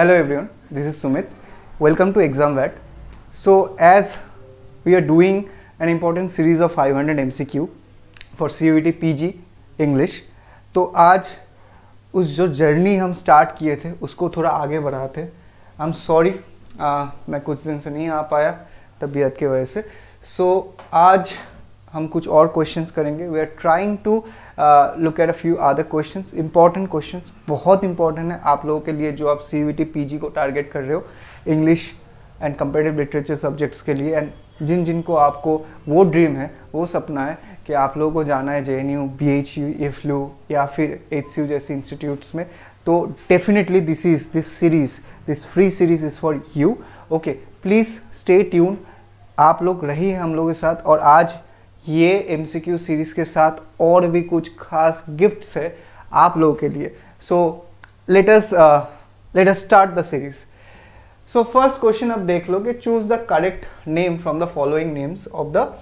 Hello everyone, this is Sumit. Welcome to Exam Vet. So as we are doing an important series of 500 MCQ for CUET PG English, तो आज उस जो journey हम start किए थे उसको थोड़ा आगे बढ़ाते आई एम सॉरी मैं कुछ दिन से नहीं आ पाया तबीयत की वजह से सो so, आज हम कुछ और क्वेश्चंस करेंगे we are trying to look at a few other questions important questions बहुत इंपॉर्टेंट है आप लोगों के लिए जो आप सी वी पीजी को टारगेट कर रहे हो English and comparative literature subjects के लिए. एंड जिन जिनको आपको वो ड्रीम है, वो सपना है कि आप लोगों को जाना है J N U B H U EFLU या फिर एच सी यू जैसे इंस्टीट्यूट्स में. तो definitely this is this series this free series is for you okay please stay tune आप लोग रहिए हम लोगों के साथ और आज ये एमसीक्यू सीरीज़ के साथ और भी कुछ खास गिफ्ट्स है आप लोगों के लिए so let's let's start the series so first question अब देख लो कि choose the correct name from the following names of the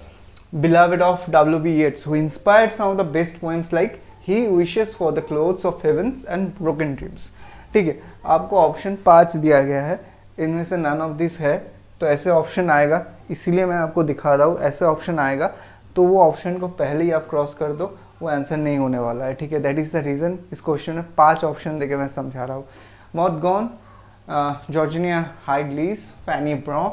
beloved of W.B. Yeats, who inspired some of the best poems like He wishes for the clothes of heavens and broken dreams. ठीक है आपको option पाँच दिया गया है इनमें से none of this है तो ऐसे ऑप्शन आएगा इसीलिए मैं आपको दिखा रहा हूँ ऐसे ऑप्शन आएगा तो वो ऑप्शन को पहले ही आप क्रॉस कर दो, वो आंसर नहीं होने वाला है, ठीक है? दैट इज़ द रीज़न इस क्वेश्चन में पाँच ऑप्शन देके मैं समझा रहा हूँ। Maud Gonne Georgina Hyde Lees Fanny Brawne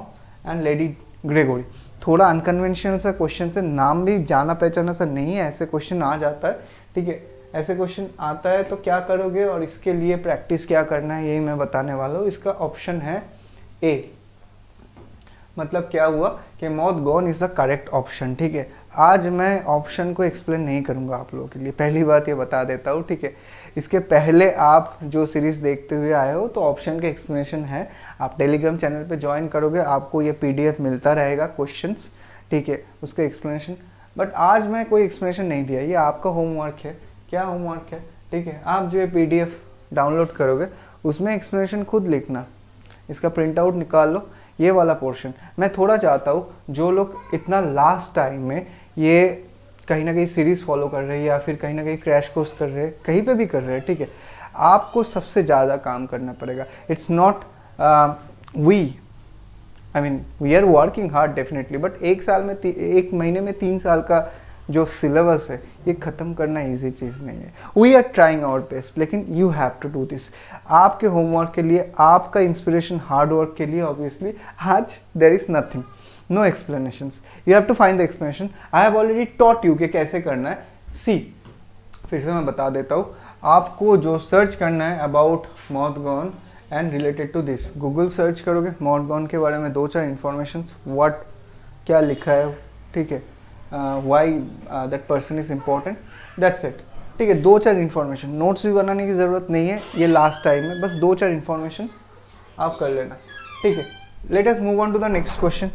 and lady Gregory थोड़ा अनकन्वेंशनल सा क्वेश्चन से नाम भी जाना पहचाना सा नहीं है, ऐसे क्वेश्चन आ जाता है, ठीक है? ऐसे क्वेश्चन आता है तो क्या करोगे और इसके लिए प्रैक्टिस क्या करना है, यही मैं बताने वाला हूँ। इसका ऑप्शन है ए मतलब क्या हुआ कि Maud Gonne is the correct option ठीक है? आज मैं ऑप्शन को एक्सप्लेन नहीं करूँगा आप लोगों के लिए। पहली बात ये बता देता हूँ, ठीक है? इसके पहले आप जो सीरीज़ देखते हुए आए हो तो ऑप्शन के एक्सप्लेनेशन है। आप टेलीग्राम चैनल पे ज्वाइन करोगे, आपको ये पीडीएफ मिलता रहेगा क्वेश्चंस ठीक है? उसका एक्सप्लेनेशन बट आज मैं कोई एक्सप्लेनेशन नहीं दिया, ये आपका होमवर्क है। क्या होमवर्क है? ठीक है? आप जो ये पीडीएफ डाउनलोड करोगे, उसमें एक्सप्लेनेशन खुद लिखना। इसका प्रिंट आउट निकाल लो, ये वाला पोर्शन मैं थोड़ा चाहता हूँ, जो लोग इतना लास्ट टाइम में ये कहीं ना कहीं सीरीज़ फॉलो कर रहे हैं या फिर कहीं ना कहीं क्रैश कोर्स कर रहे हैं, कहीं पे भी कर रहे हैं, ठीक है? आपको सबसे ज़्यादा काम करना पड़ेगा। It's not we I mean we are working hard definitely but एक साल में एक महीने में तीन साल का जो सिलेबस है, ये ख़त्म करना इजी चीज़ नहीं है। We are trying our best लेकिन you have to do this आपके होमवर्क के लिए, आपका इंस्पिरेशन हार्ड वर्क के लिए ऑब्वियसली आज there is nothing no explanation you have to find the explanation I have already taught you कि कैसे करना है. सी फिर से मैं बता देता हूँ. आपको जो सर्च करना है about Gonne and related to this Google search करोगे मॉथ गॉन के बारे में दो चार इन्फॉर्मेशन व्हाट क्या लिखा है? ठीक है. Why that person is important that's it ठीक है, दो चार इन्फॉर्मेशन नोट्स भी बनाने की ज़रूरत नहीं है. ये लास्ट टाइम है. बस दो चार इन्फॉर्मेशन आप कर लेना. ठीक है. Let us move on to the next question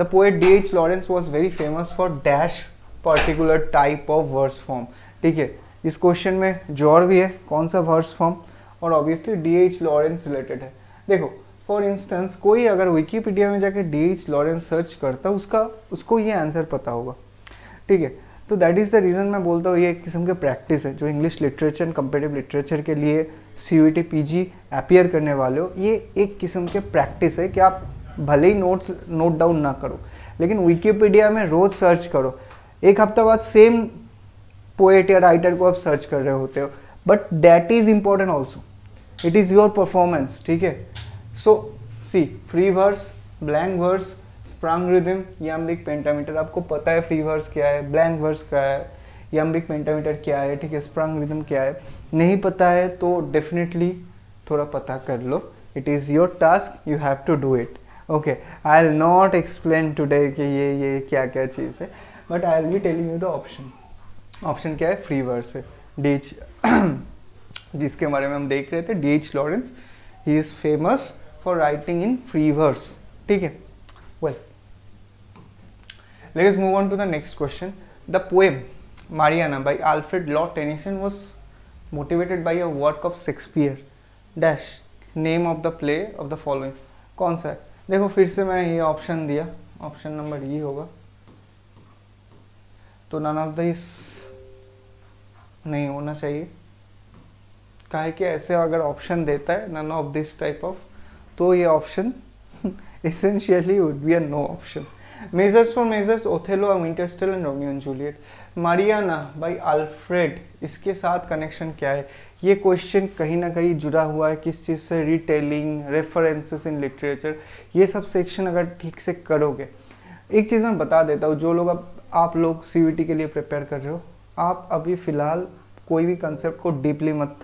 poet D H Lawrence was very famous for dash particular type of verse form ठीक है? इस क्वेश्चन में ज़ोर भी है, कौन सा वर्स फॉर्म और obviously D H Lawrence related है। देखो फॉर इंस्टेंस कोई अगर विकीपीडिया में जाके डी एच लॉरेंस सर्च करता उसका, उसको ये आंसर पता होगा। ठीक है? तो दैट इज़ द रीज़न मैं बोलता हूँ, ये एक किस्म के प्रैक्टिस है, जो English literature and comparative literature के लिए C U T P G appear करने वाले हो, ये एक किस्म के प्रैक्टिस है कि आप भले ही नोट्स नोट डाउन ना करो, लेकिन विकीपीडिया में रोज़ सर्च करो। एक हफ़्ता बाद सेम पोएट या राइटर को आप सर्च कर रहे होते हो। But that is important also it is your performance ठीक है? So see free verse blank verse sprung rhythm iambic pentameter आपको पता है फ्री वर्स क्या है ब्लैंक वर्स क्या है यम्बिक पेंटामीटर क्या है, ठीक है? स्प्रांग रिदम क्या है। नहीं पता है तो डेफिनेटली थोड़ा पता कर लो। It is your task you have to do it okay I will not explain today कि ये ये क्या क्या चीज़ है but I will be telling you the option option क्या है? फ्री वर्स है. डी एच जिसके बारे में हम देख रहे थे D H Lawrence he is famous for writing in free verse ठीक है? Well let is move on to the next question the poem Mariana by Alfred Lord Tennyson was motivated by a work of Shakespeare dash name of the play of the following कौन सा है देखो, फिर से मैं ये option दिया। Option number ये होगा। तो नन ऑफ़ दिस नहीं होना चाहिए। कहा कि ऐसे अगर ऑप्शन देता है none of this type of तो ये option essentially would be a no option. Measures for measures Othello Tale and Romeo and Juliet. Mariana by Alfred इसके साथ कनेक्शन क्या है? ये क्वेश्चन कहीं ना कहीं जुड़ा हुआ है किस चीज़ से? रिटेलिंग रेफरेंसेस इन लिटरेचर ये सब सेक्शन अगर ठीक से करोगे, एक चीज़ मैं बता देता हूँ, जो लोग अब, आप लोग सी के लिए प्रिपेयर कर रहे हो, आप अभी फ़िलहाल कोई भी कंसेप्ट को डीपली मत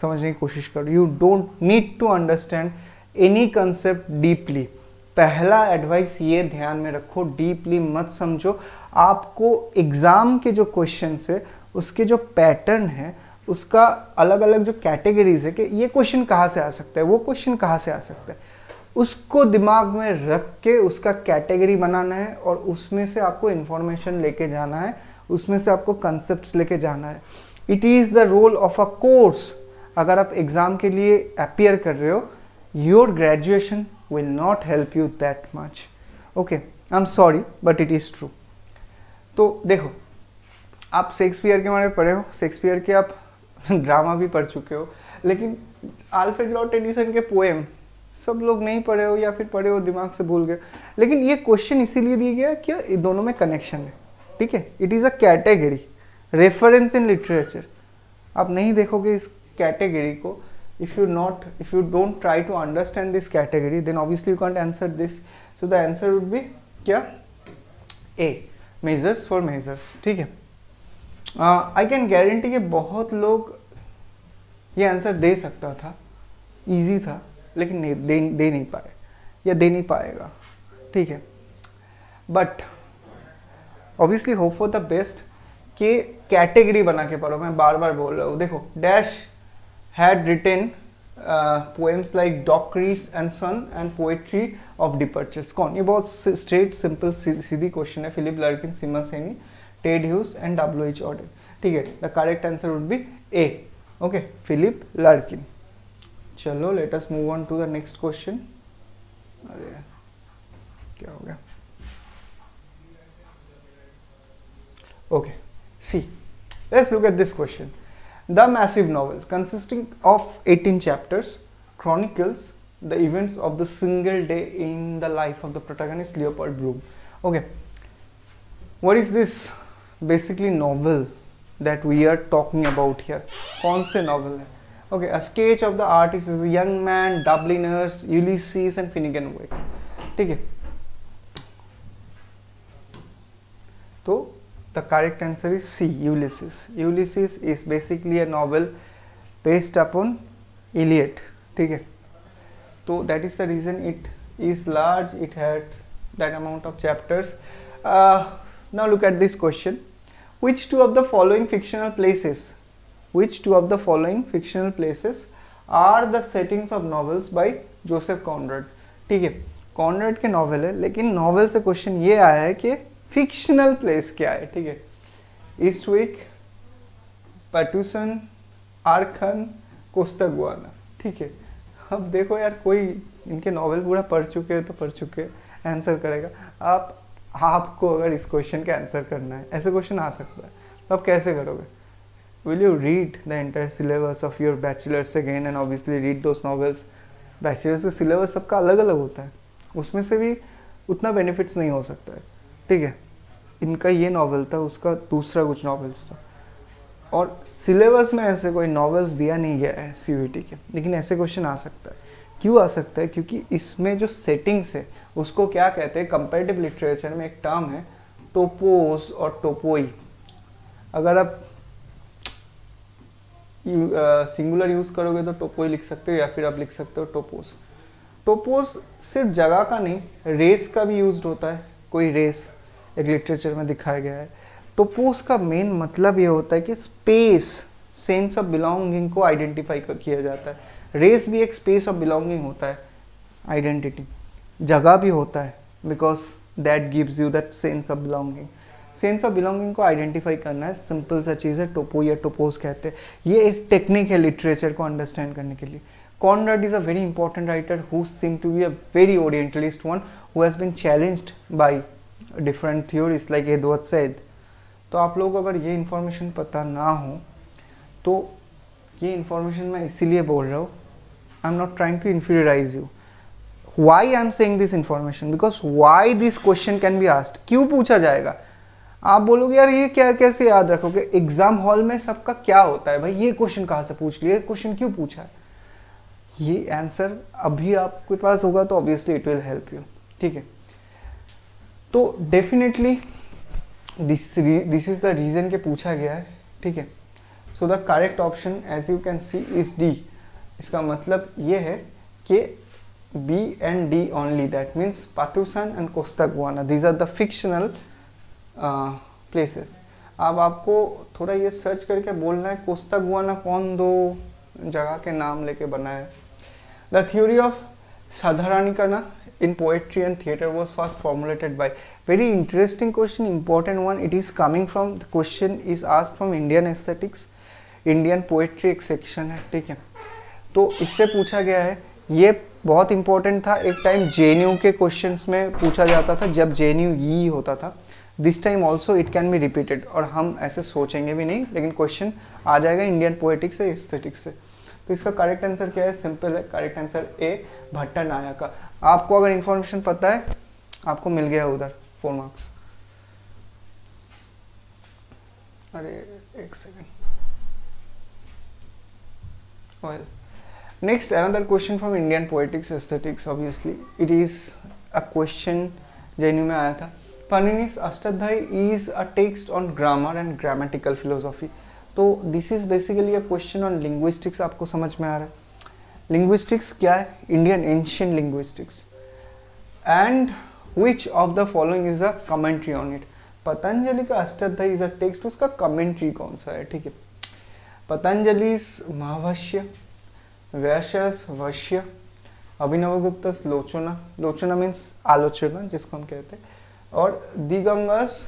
समझने की कोशिश करो। You don't need to understand any concept deeply पहला एडवाइस ये ध्यान में रखो डीपली मत समझो। आपको एग्ज़ाम के जो क्वेश्चन है, उसके जो पैटर्न है, उसका अलग अलग जो कैटेगरीज है कि ये क्वेश्चन कहाँ से आ सकता है, वो क्वेश्चन कहाँ से आ सकता है। उसको दिमाग में रख के उसका कैटेगरी बनाना है और उसमें से आपको इंफॉर्मेशन लेके जाना है, उसमें से आपको कंसेप्ट लेके जाना है। It is the role of a course अगर आप एग्ज़ाम के लिए अपियर कर रहे हो your graduation will not help you that much. Okay, i'm sorry, but it is true. तो देखो, आप शेक्सपियर के बारे में पढ़े हो शेक्सपियर के आप ड्रामा भी पढ़ चुके हो, लेकिन आल्फ्रेड लॉर्ड टेनिसन के पोएम सब लोग नहीं पढ़े हो या फिर पढ़े हो, दिमाग से भूल गए। लेकिन ये क्वेश्चन इसीलिए दिया गया कि दोनों में कनेक्शन है, ठीक है? It is a category reference in literature आप नहीं देखोगे इस कैटेगरी को if you not if you don't try to understand this category then obviously you can't answer this so the answer would be क्या a measures for measures ठीक है I can guarantee कि बहुत लोग ये आंसर दे सकता था इजी था लेकिन नहीं दे, दे नहीं पाए या दे नहीं पाएगा ठीक है but obviously hope for the best कि कैटेगरी बना के पढ़ो मैं बार बार बोल रहा हूँ देखो dash had written uh, poems like Dockery's and Son and Poetry of Departures. कौन ये बहुत स्ट्रेट सिंपल सीधी क्वेश्चन है Philip Larkin Seamus Heaney Ted Hughes and W H order ठीक है the correct answer would be A okay Philip Larkin चलो let us move on to the next question अरे क्या हो गया okay see let's look at this question The massive novel, consisting of 18 chapters, chronicles the events of the single day in the life of the protagonist Leopold Bloom. Okay, what is this basically novel that we are talking about here? कौन से novel है? Okay, a sketch of the artist is a young man, Dubliners, Ulysses and Finnegan Wake. ठीक है तो The correct answer is C. Ulysses. Ulysses is basically a novel based upon Iliad. ठीक है तो that is the reason it is large. It had that amount of chapters. Uh, now look at this question. Which two of the following fictional places? Which two of the following fictional places are the settings of novels by Joseph Conrad? ठीक है Conrad के novel है लेकिन novel से question ये आया है कि फिक्शनल प्लेस क्या है ठीक है ईस्टविक पैटूसन आरखन कोस्तागुआना ठीक है अब देखो यार, कोई इनके नॉवल पूरा पढ़ चुके हैं तो पढ़ चुके आंसर करेगा। आप, आपको अगर इस क्वेश्चन का आंसर करना है, ऐसे क्वेश्चन आ सकता है। तो आप कैसे करोगे? Will you read the entire syllabus of your bachelor's again and obviously read those novels bachelor's का सिलेबस सबका अलग अलग होता है। उसमें से भी उतना बेनिफिट्स नहीं हो सकता है। ठीक है, इनका ये नावल था, उसका दूसरा कुछ नॉवेल्स था। और सिलेबस में ऐसे कोई नॉवेल्स दिया नहीं गया है सी के, लेकिन ऐसे क्वेश्चन आ सकता है। क्यों आ सकता है? क्योंकि इसमें जो सेटिंग्स है, उसको क्या कहते हैं? कंपेरेटिव लिटरेचर में एक टर्म है टोपोस और टोपोई अगर आप सिंगुलर यूज़ करोगे तो टोपोई लिख सकते हो, या फिर आप लिख सकते हो टोपोस टोपोस सिर्फ़ जगह का नहीं रेस का भी यूज़ होता है, कोई रेस एक लिटरेचर में दिखाया गया है। पोस्ट का मेन मतलब ये होता है कि स्पेस सेंस ऑफ़ बिलोंगिंग को आइडेंटिफाई किया जाता है। रेस भी एक स्पेस ऑफ़ बिलोंगिंग होता है आइडेंटिटी जगह भी होता है because that gives you that sense of belonging sense of belonging को आइडेंटिफाई करना है सिंपल सा चीज़ है टोपो या टोपोज कहते हैं। ये एक टेक्निक है लिटरेचर को अंडरस्टैंड करने के लिए। Conrad is a very important writer who seemed to be a very Orientalist one who has been challenged by different theories like Edward Said तो आप लोग अगर ये इन्फॉर्मेशन पता ना हो तो ये इन्फॉर्मेशन मैं इसीलिए बोल रहा हूँ I am not trying to inferiorize you why I am saying this information because why this question can be asked क्यों पूछा जाएगा? आप बोलोगे, यार, ये क्या, कैसे याद रखोगे? एग्ज़ाम हॉल में सबका क्या होता है? भाई, ये क्वेश्चन कहाँ से पूछ लिया क्वेश्चन क्यों पूछा है? ये आंसर अभी आपके पास होगा तो obviously it will help you ठीक है? तो definitely this this is the reason के पूछा गया है, ठीक है? So the correct option as you can see is D इसका मतलब ये है कि B and D only that means Patusan and Costaguana these are the fictional places अब आपको थोड़ा ये सर्च करके बोलना है कोस्ता गुआना कौन दो जगह के नाम लेके बना है? The theory of sadharanikaran in poetry and theater was first formulated by very interesting question important one it is coming from the question is asked from indian aesthetics indian poetry एक section है ठीक है तो इससे पूछा गया है ये बहुत इंपॉर्टेंट था एक टाइम जे के क्वेश्चंस में पूछा जाता था जब जे ई होता था this time also it can be repeated और हम ऐसे सोचेंगे भी नहीं लेकिन क्वेश्चन आ जाएगा इंडियन पोएटिक्स से एस्थेटिक्स से तो इसका करेक्ट आंसर क्या है? सिंपल है। करेक्ट आंसर ए भट्टा नाया का। आपको अगर इंफॉर्मेशन पता है, आपको मिल गया उधर फोर मार्क्स अरे, एक second well next another question from Indian poetics aesthetics obviously it is a question JNU में आया था। Panini's Ashtadhyayi is a text on grammar and grammatical philosophy. तो this is basically a question on linguistics आपको समझ में आ रहा है। लिंग्विस्टिक्स क्या है? Indian ancient linguistics and which of the following is a commentary on it Patanjali का अष्टाध्यायी इज़ अ टेक्स्ट उसका कमेंट्री कौन सा है ठीक है पतंजलि महावश्य वैशस वश्य अभिनव गुप्त लोचना लोचना मीन्स आलोचना जिसको हम कहते हैं। और दिगंगस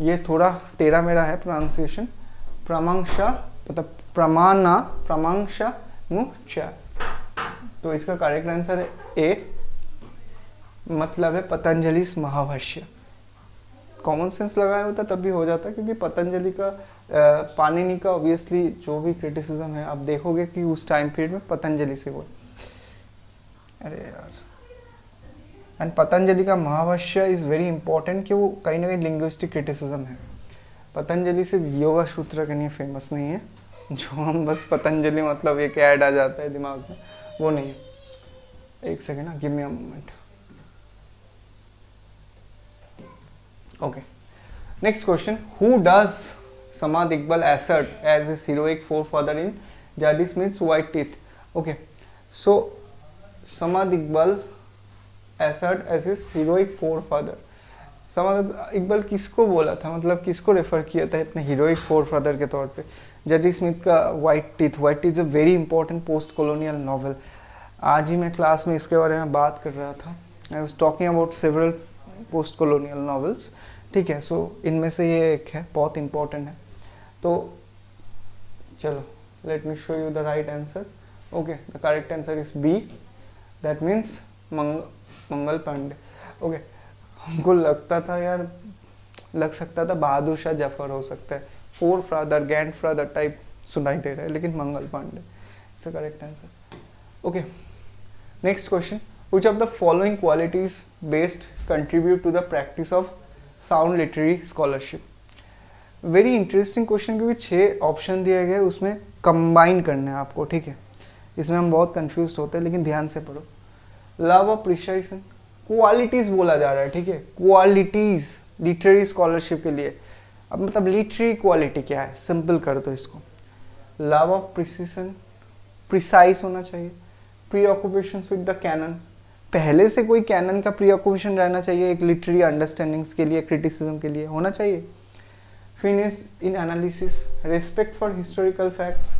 ये थोड़ा टेरा मेरा है प्रोनाउंसिएशन प्रमांशा मतलब प्रमाणा प्रमांशा मुचा तो इसका करेक्ट आंसर है ए मतलब है पतंजलि महाभाष्य। कॉमन सेंस लगाया होता तब भी हो जाता क्योंकि पतंजलि का पानिनी का ऑब्वियसली जो भी क्रिटिसिज्म है, आप देखोगे कि उस टाइम पीरियड में पतंजलि से हुआ। अरे यार। एंड पतंजलि का महाभाष्य इज़ वेरी इंपॉर्टेंट कि वो कहीं ना कहीं लिंग्विस्टिक क्रिटिसिज्म है। पतंजलि सिर्फ़ योगा सूत्र के लिए फ़ेमस नहीं है। जो हम बस पतंजलि मतलब एक ऐड आ जाता है दिमाग में, वो नहीं है। एक सेकेंड ना give me a moment okay next question who does Samad Iqbal assert as his heroic forefather in Zadie Smith's White Teeth okay so Samad Iqbal assert as his heroic समझ इकबाल किसको बोला था? मतलब किसको रेफर किया था अपने हीरोइक फोर फादर के तौर पे? जडी स्मिथ का White Teeth White Teeth is a very important post colonial novel आज ही मैं क्लास में इसके बारे में बात कर रहा था. I was talking about several post colonial novels ठीक है सो इनमें से ये एक है, बहुत इंपॉर्टेंट है. तो चलो let me show you the right answer okay the correct answer is B that means मंग, मंगल पांडे. ओके हमको लगता था यार, लग सकता था बहादुर शाह ज़फ़र हो सकता है। Forefather grandfather type सुनाई दे रहा है, लेकिन Mangal Pandey it's correct answer okay next question which of the following qualities based contribute to the practice of sound literary scholarship? Very interesting question क्योंकि छः ऑप्शन दिए गए, उसमें कंबाइन करना है आपको, ठीक है? इसमें हम बहुत कंफ्यूज होते हैं, लेकिन ध्यान से पढ़ो। लव अप्रिशिएशन क्वालिटीज बोला जा रहा है, ठीक है? क्वालिटीज लिटरेरी स्कॉलरशिप के लिए। अब मतलब लिटरेरी क्वालिटी क्या है? सिंपल कर दो इसको। लव ऑफ़ प्रिसीशन प्रिसाइज होना चाहिए। Preoccupation with the canon पहले से कोई कैनन का प्री ऑक्यूपेशन रहना चाहिए एक लिटरेरी अंडरस्टैंडिंग्स के लिए क्रिटिसिज्म के लिए, होना चाहिए। Finesse in analysis respect for historical facts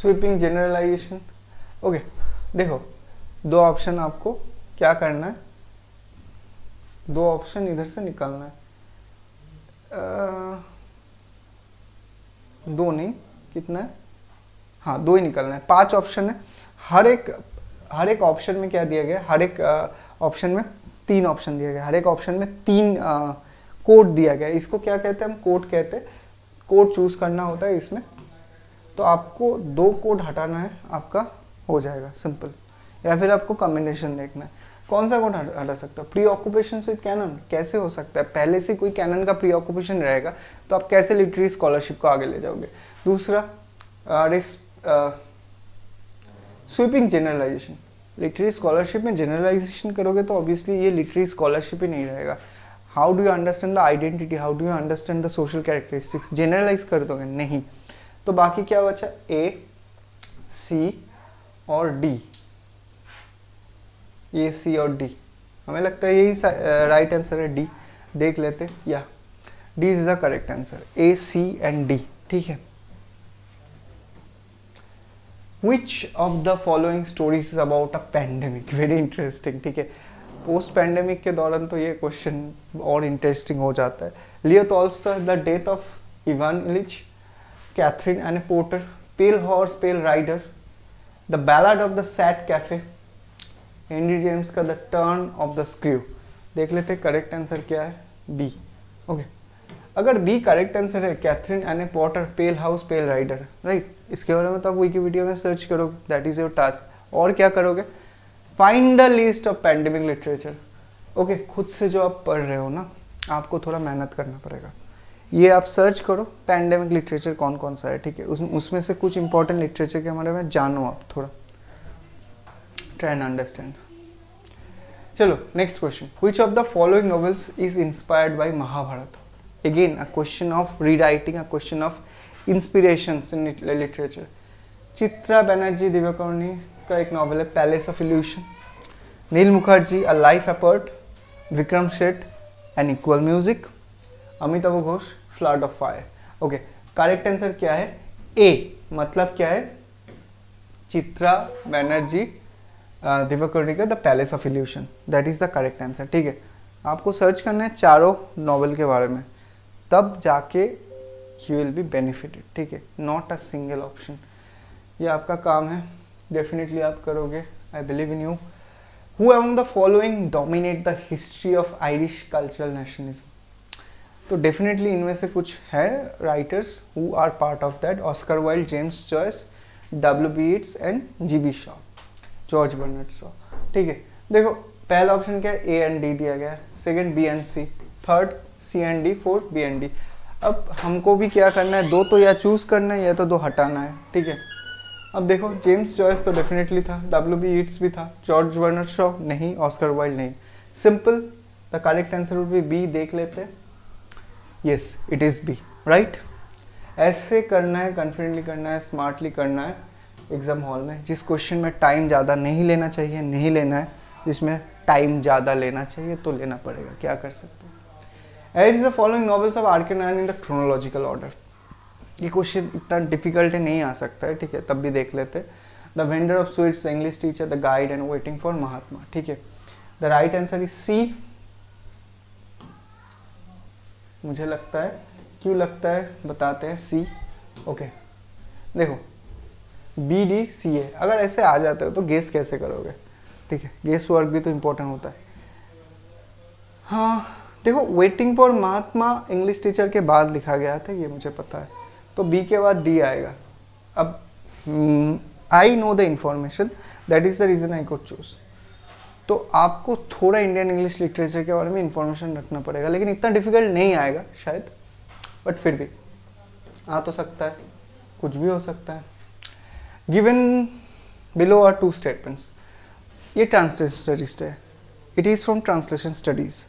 sweeping generalization okay देखो, दो ऑप्शन आपको क्या करना है? दो ऑप्शन इधर से निकालना है। आ, दो नहीं कितना है? हाँ दो ही निकलना है। पाँच ऑप्शन है। हर एक हर एक ऑप्शन में क्या दिया गया? हर एक ऑप्शन में तीन ऑप्शन दिया गया। हर एक ऑप्शन में तीन कोड दिया गया। इसको क्या कहते हैं? हम कोड कहते हैं। कोड चूज़ करना होता है इसमें। तो आपको दो कोड हटाना है आपका हो जाएगा। सिंपल या फिर आपको कॉम्बिनेशन देखना है। कौन सा कोड हटा सकता है? प्री ऑक्यूपेशन विद कैनन कैसे हो सकता है? पहले से कोई कैनन का प्री ऑक्यूपेशन रहेगा तो आप कैसे लिटरेरी स्कॉलरशिप को आगे ले जाओगे? दूसरा स्वीपिंग जनरलाइजेशन लिटरेरी स्कॉलरशिप में जनरलाइजेशन करोगे तो ऑब्वियसली ये लिटरेरी स्कॉलरशिप ही नहीं रहेगा। How do you understand the identity how do you understand the social characteristics generalize कर दोगे, नहीं। तो बाकी क्या बचा? ए सी और डी ए सी और डी हमें लगता है यही राइट आंसर है डी देख लेते, या। D is the correct answer A C and D ठीक है? Which of the following stories about a pandemic very interesting ठीक है? पोस्ट पैंडेमिक के दौरान तो ये क्वेश्चन और इंटरेस्टिंग हो जाता है। Leo Tolstoy the Death of Ivan Ilyich Katherine and Porter Pale Horse Pale Rider the Ballad of the Sad Cafe Henry James का the Turn of the Screw देख लेते करेक्ट आंसर क्या है? B okay अगर B correct answer है Katherine Anne Porter Pale House Pale Rider right इसके बारे में तो आप वीडियो में सर्च करोगे दैट इज़ योर टास्क और क्या करोगे? Find the list of pandemic literature okay खुद से जो आप पढ़ रहे हो ना आपको थोड़ा मेहनत करना पड़ेगा। ये आप सर्च करो पैंडेमिक लिटरेचर कौन कौन सा है ठीक है? उस, उसमें से कुछ इंपॉर्टेंट लिटरेचर के बारे में जानो आप थोड़ा। ट्राई एंड अंडरस्टैंड चलो next question which of the following novels is inspired by Mahabharata again a question of rewriting a question of inspiration in literature Chitra Banerjee Divakaruni का एक नॉवल है Palace of Illusion Neel Mukherjee A Life Apart Vikram Seth An Equal Music Amitav Ghosh Flood of Fire okay correct answer क्या है? A मतलब क्या है? चित्रा बनर्जी दिव्यकर्णी का the Palace of Illusion that is the correct answer ठीक है? आपको search करना है चारों नॉवल के बारे में। तब जाके यू विल बी बेनिफिटेड ठीक है? नॉट अ सिंगल ऑप्शन ये आपका काम है। डेफिनेटली आप करोगे। I believe in you who among the following dominate the history of Irish cultural nationalism तो डेफिनेटली इनमें से कुछ है writers who are part of that Oscar Wilde James Joyce W B Yeats and G B Shaw George Bernard Shaw ठीक है, देखो, पहला option क्या है? ए एंड डी दिया गया है। Second B and C third C and D fourth B and D अब हमको भी क्या करना है? दो तो या चूज़ करना है, या तो दो हटाना है। ठीक है? अब देखो जेम्स जॉयस तो डेफिनेटली था डब्ल्यू बी ईट्स भी था जॉर्ज बर्नर शॉ नहीं ऑस्कर वाइल्ड नहीं। Simple the correct answer would be B देख लेते yes it is B right ऐसे करना है कॉन्फिडेंटली करना है स्मार्टली करना है एग्ज़ाम हॉल में, जिस क्वेश्चन में टाइम ज़्यादा नहीं लेना चाहिए, नहीं लेना है, जिसमें टाइम ज़्यादा लेना चाहिए तो लेना पड़ेगा। क्या कर सकते हैं? As the following novels of R K Narayan in the chronological order ये क्वेश्चन इतना डिफ़िकल्ट नहीं आ सकता है, ठीक है? तब भी देख लेते the Vendor of Sweets English Teacher the Guide and Waiting for Mahatma ठीक है? The right answer is C मुझे लगता है, क्यों लगता है? बताते हैं सी ओके okay. देखो बी डी सी ए अगर ऐसे आ जाते हो तो गेस कैसे करोगे? ठीक है गेस वर्क भी तो इम्पोर्टेंट होता है। हाँ देखो Waiting for Mahatma English Teacher के बाद लिखा गया था, ये मुझे पता है। तो बी के बाद डी आएगा। अब I know the information that is the reason I could choose तो आपको थोड़ा इंडियन इंग्लिश लिटरेचर के बारे में इंफॉर्मेशन रखना पड़ेगा, लेकिन इतना डिफ़िकल्ट नहीं आएगा, शायद। बट फिर भी, आ तो सकता है, कुछ भी हो सकता है। Given below are two statements ये ट्रांसलेशन स्टडीज़ है। It is from translation studies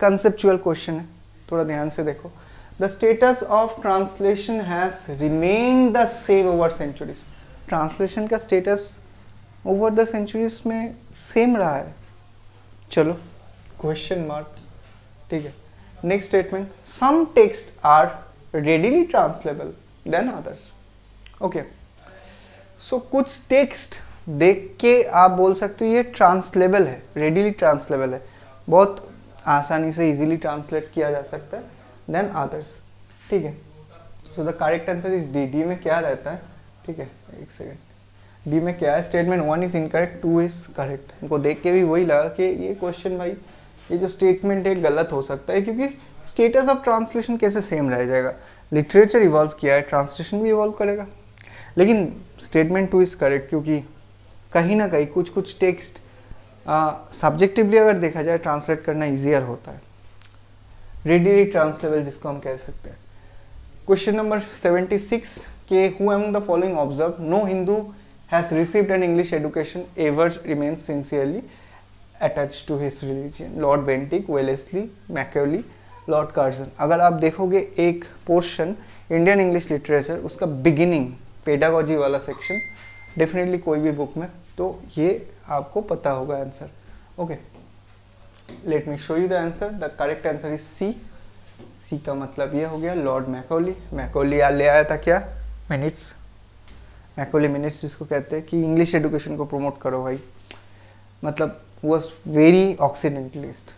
conceptual question है। थोड़ा ध्यान से देखो। The status of translation has remain the same over centuries translation का स्टेटस ओवर द सेंचुरीज में सेम रहा है। चलो क्वेश्चन मार्क ठीक है। Next statement some texts are readily translatable than others okay so so, कुछ टेक्स्ट देख के आप बोल सकते हो ये ट्रांसलेबल है रेडिली ट्रांसलेबल है। बहुत आसानी से इजीली ट्रांसलेट किया जा सकता है देन अदर्स ठीक है? So the correct answer is D D में क्या रहता है? ठीक है एक सेकेंड डी में क्या है? Statement one is incorrect two is correct उनको देख के भी वही लगा कि ये क्वेश्चन भाई ये जो स्टेटमेंट है गलत हो सकता है क्योंकि स्टेटस ऑफ़ ट्रांसलेशन कैसे सेम रह जाएगा? लिटरेचर इवॉल्व किया है ट्रांसलेशन भी इवॉल्व करेगा। लेकिन स्टेटमेंट टू इज़ करेक्ट क्योंकि कहीं ना कहीं कुछ कुछ टेक्स्ट सब्जेक्टिवली अगर देखा जाए ट्रांसलेट करना ईजियर होता है। रेडिली ट्रांसलेबल जिसको हम कह सकते हैं। क्वेश्चन नंबर 76 के who among the following observed no Hindu has received an English education ever remains sincerely attach to his religion Lord Bentinck Wellesley Macaulay Lord Curzon अगर आप देखोगे एक पोर्शन इंडियन इंग्लिश लिटरेचर उसका beginning pedagogy वाला section definitely कोई भी book में तो ये आपको पता होगा answer okay let me show you the answer the correct answer is C C का मतलब ये हो गया लॉर्ड मैकोली मैकोली ले आया था क्या? मिनट्स मैकोली मिनट्स जिसको कहते हैं कि इंग्लिश एडुकेशन को प्रमोट करो भाई. मतलब was very occidentalist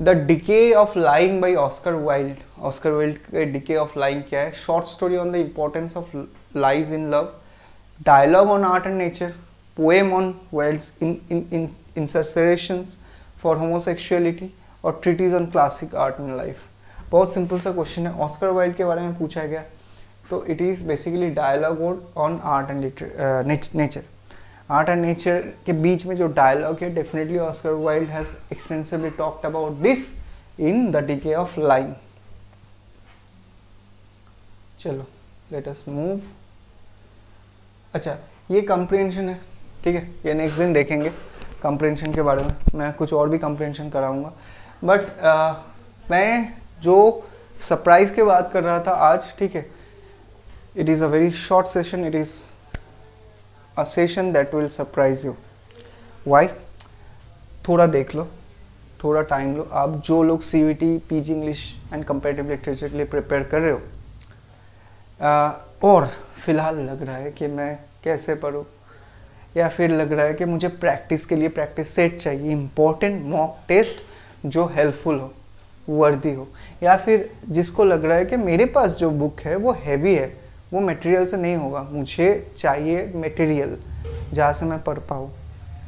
the Decay of Lying by Oscar Wilde Oscar Wilde के डिके ऑफ़ लाइंग क्या है? Short story on the importance of lies in love dialogue on art and nature poem on wells in in for homosexuality और treatise on classic art and life बहुत simple सा question है। Oscar Wilde के बारे में पूछा गया। तो it is basically dialogue on art and nature art and nature के बीच में जो डायलॉग है definitely Oscar Wilde has extensively talked about this in the decay of lying चलो लेट अस मूव अच्छा ये कंप्रेंशन है ठीक है? ये नेक्स्ट दिन देखेंगे कंप्रेंशन के बारे में। मैं कुछ और भी कंप्रेंशन कराऊँगा। बट uh, मैं जो सरप्राइज़ के बात कर रहा था आज ठीक है? It is a very short session it is session that will surprise you. Why? थोड़ा देख लो, थोड़ा टाइम लो। आप जो लोग C U T P G English and comparative literature के लिए प्रिपेयर कर रहे हो और फ़िलहाल लग रहा है कि मैं कैसे पढ़ूँ, या फिर लग रहा है कि मुझे प्रैक्टिस के लिए प्रैक्टिस सेट चाहिए इम्पोर्टेंट मॉक टेस्ट जो हेल्पफुल हो वर्दी हो, या फिर जिसको लग रहा है कि मेरे पास जो बुक है वो हैवी है वो मटेरियल से नहीं होगा। मुझे चाहिए मटेरियल जहाँ से मैं पढ़ पाऊँ।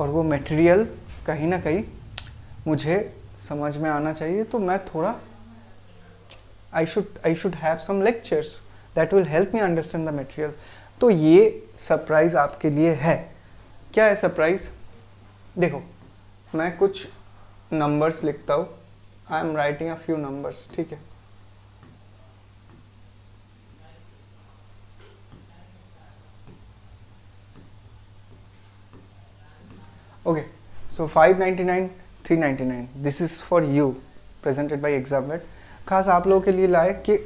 और वो मटेरियल कहीं ना कहीं मुझे समझ में आना चाहिए तो मैं थोड़ा I should I should have some lectures that will help me understand the material तो ये सरप्राइज़ आपके लिए है। क्या है सरप्राइज़ देखो, मैं कुछ नंबर्स लिखता हूँ। I am writing a few numbers ठीक है? Okay, so 599 399 this is for you, presented by examnet खास आप लोगों के लिए लाए कि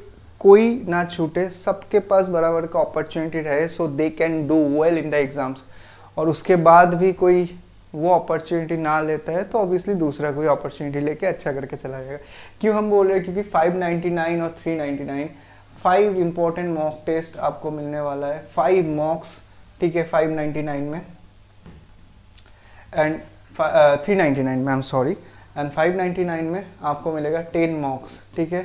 कोई ना छूटे, सबके पास बराबर का अपॉर्चुनिटी रहे so they can do well in the exams और उसके बाद भी कोई वो अपॉर्चुनिटी ना लेता है तो ऑब्वियसली दूसरा कोई अपॉर्चुनिटी लेके अच्छा करके चला जाएगा। क्यों हम बोल रहे हैं? क्योंकि 599 और 399 फाइव इंपॉर्टेंट मॉक टेस्ट आपको मिलने वाला है। फाइव मॉक्स ठीक है 599 में। एंड थ्री नाइन्टी नाइन में am sorry and five ninety nine में आपको मिलेगा टेन मॉक्स ठीक है?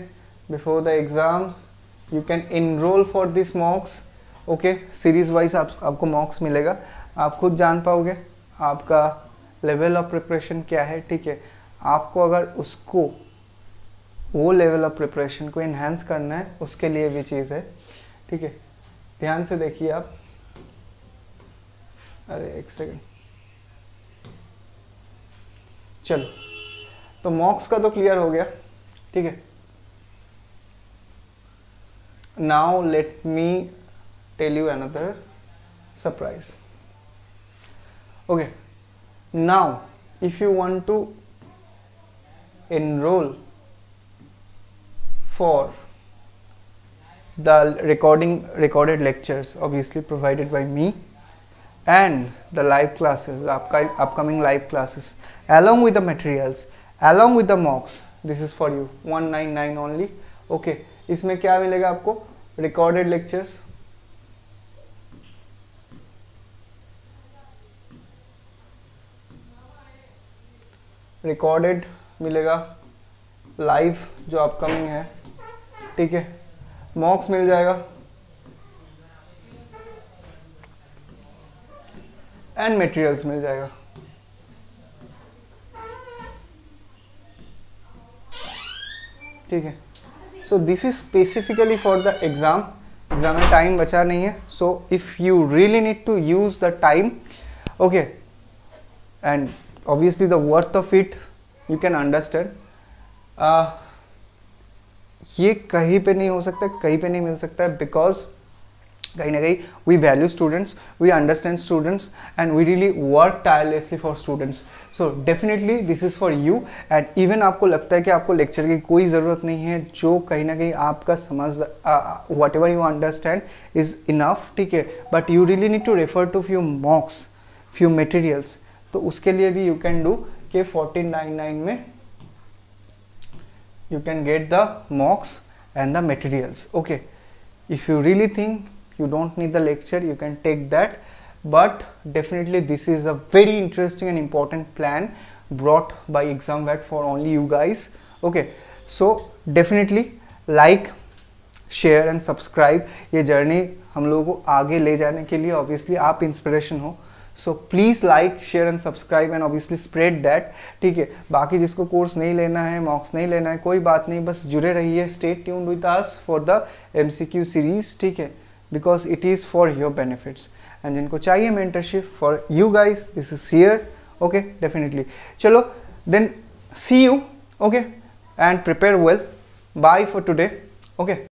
Before the exams you can enrol for this mocks okay series wise आप, आपको मॉक्स मिलेगा। आप खुद जान पाओगे आपका लेवल ऑफ़ प्रिपरेशन क्या है ठीक है? आपको अगर उसको वो लेवल ऑफ़ प्रिपरेशन को इन्हेंस करना है उसके लिए भी चीज़ है ठीक है? ध्यान से देखिए आप। अरे एक सेकेंड चलो। तो मॉक्स का तो क्लियर हो गया, ठीक है। Now let me tell you another surprise okay now if you want to enrol for the recording recorded lectures obviously provided by me and the live classes आपका upcoming live classes along with the materials along with the mocks this is for you 199 only okay इसमें क्या मिलेगा आपको? Recorded lectures recorded मिलेगा. Live जो upcoming है. ठीक है? मॉक्स मिल जाएगा. एंड मटेरियल्स मिल जाएगा। ठीक है। So this is specifically for the exam exam में टाइम बचा नहीं है। So if you really need to use the time okay and obviously the worth of it you can understand ये कहीं पे नहीं हो सकता, कहीं पे नहीं मिल सकता है बिकॉज़ कहीं ना कहीं we value students we understand students and we really work tirelessly for students so definitely this is for you and even आपको लगता है कि आपको लेक्चर की कोई ज़रूरत नहीं है, जो कहीं ना कहीं आपका समझ whatever you understand is enough ठीक है? But you really need to refer to few mocks few materials तो उसके लिए भी यू कैन डू के फोर्टीन नाइन नाइन में you can get the mocks and the materials. Okay. If you really think you don't need the lecture, you can take that. But definitely this is a very interesting and important plan brought by exam for only you guys. Okay, so definitely like share and subscribe ये journey हम लोगों को आगे ले जाने के लिए obviously आप इंस्पिरेशन हो। So please like share and subscribe and obviously spread that ठीक है, बाकी जिसको कोर्स नहीं लेना है मॉक्स नहीं लेना है, कोई बात नहीं, बस जुड़े रहिए stay tuned with us for the M C Q series ठीक है because it is for your benefits and जिनको चाहिए mentorship for you guys this is here okay definitely चलो then see you okay and prepare well bye for today okay